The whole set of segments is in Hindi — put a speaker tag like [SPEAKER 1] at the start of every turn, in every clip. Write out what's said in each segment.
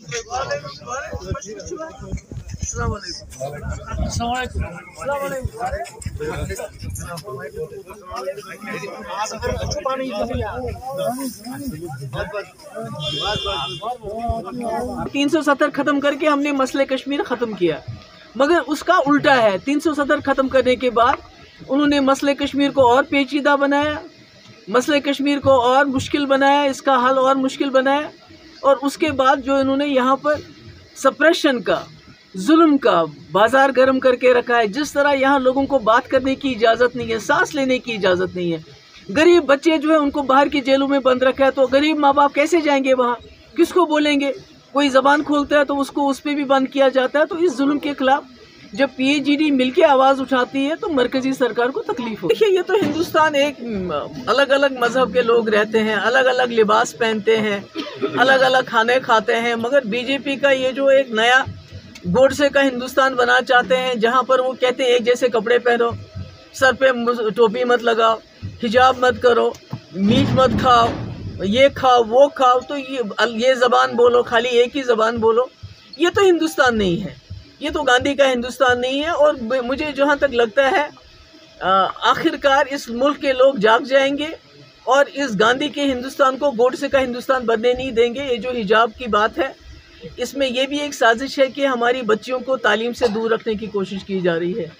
[SPEAKER 1] तीन सौ सत्तर खत्म करके हमने मसले कश्मीर ख़त्म किया। मगर उसका उल्टा है। तीन सौ सत्तर ख़त्म करने के बाद उन्होंने मसले कश्मीर को और पेचीदा बनाया, मसले कश्मीर को और मुश्किल बनाया, इसका हल और मुश्किल बनाया। और उसके बाद जो इन्होंने यहाँ पर सप्रेशन का, जुल्म का बाज़ार गर्म करके रखा है, जिस तरह यहाँ लोगों को बात करने की इजाज़त नहीं है, सांस लेने की इजाज़त नहीं है। गरीब बच्चे जो है, उनको बाहर की जेलों में बंद रखा है तो गरीब माँ बाप कैसे जाएँगे वहाँ? किसको बोलेंगे? कोई ज़बान खोलता है तो उसको उस पर भी बंद किया जाता है तो इस जुल्म के खिलाफ जब पीएचडी मिलके आवाज़ उठाती है तो मरकजी सरकार को तकलीफ़ हो। देखिए, ये तो हिंदुस्तान एक अलग अलग मज़हब के लोग रहते हैं अलग अलग लिबास पहनते हैं अलग अलग खाने खाते हैं, मगर बीजेपी का ये जो एक नया गोडसे का हिंदुस्तान बना चाहते हैं, जहाँ पर वो कहते हैं, एक जैसे कपड़े पहनो, सर पे टोपी मत लगाओ, हिजाब मत करो, मीट मत खाओ, ये खाओ, वो खाओ तो ये ये ज़बान बोलो, खाली एक ही ज़बान बोलो, ये तो हिंदुस्तान नहीं है। ये तो गांधी का हिंदुस्तान नहीं है, और मुझे जहाँ तक लगता है आखिरकार इस मुल्क के लोग जाग जाएँगे और इस गांधी के हिंदुस्तान को गोडसे का हिंदुस्तान बनने नहीं देंगे, ये जो हिजाब की बात है, इसमें यह भी एक साजिश है कि हमारी बच्चियों को तालीम से दूर रखने की कोशिश की जा रही है।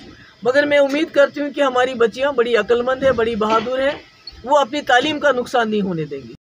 [SPEAKER 1] मगर मैं उम्मीद करती हूँ कि हमारी बच्चियाँ बड़ी अक्लमंद है, बड़ी बहादुर है, वो अपनी तालीम का नुकसान नहीं होने देंगी।